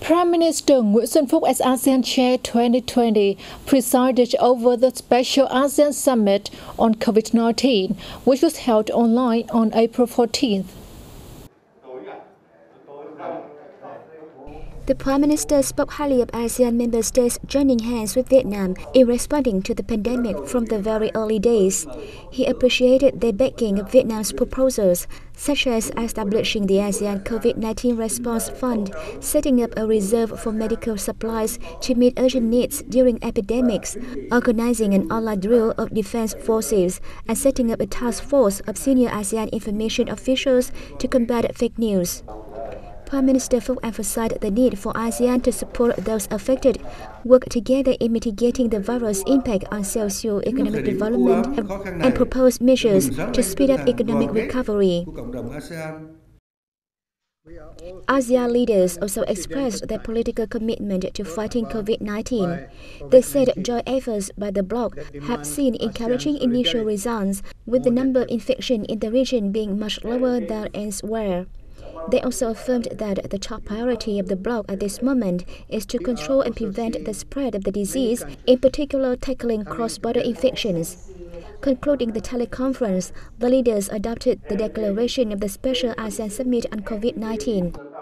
Prime Minister Nguyễn Xuân Phúc as ASEAN Chair 2020 presided over the special ASEAN Summit on COVID-19, which was held online on April 14th. The Prime Minister spoke highly of ASEAN member states joining hands with Vietnam in responding to the pandemic from the very early days. He appreciated the backing of Vietnam's proposals, such as establishing the ASEAN COVID 19 Response Fund, setting up a reserve for medical supplies to meet urgent needs during epidemics, organizing an online drill of defense forces, and setting up a task force of senior ASEAN information officials to combat fake news. Prime Minister Phuc emphasized the need for ASEAN to support those affected, work together in mitigating the virus' impact on socio-economic development, and propose measures to speed up economic recovery. ASEAN leaders also expressed their political commitment to fighting COVID 19. They said joint efforts by the bloc have seen encouraging initial results, with the number of infections in the region being much lower than elsewhere. They also affirmed that the top priority of the bloc at this moment is to control and prevent the spread of the disease, in particular tackling cross-border infections. Concluding the teleconference, the leaders adopted the declaration of the Special ASEAN Summit on COVID-19.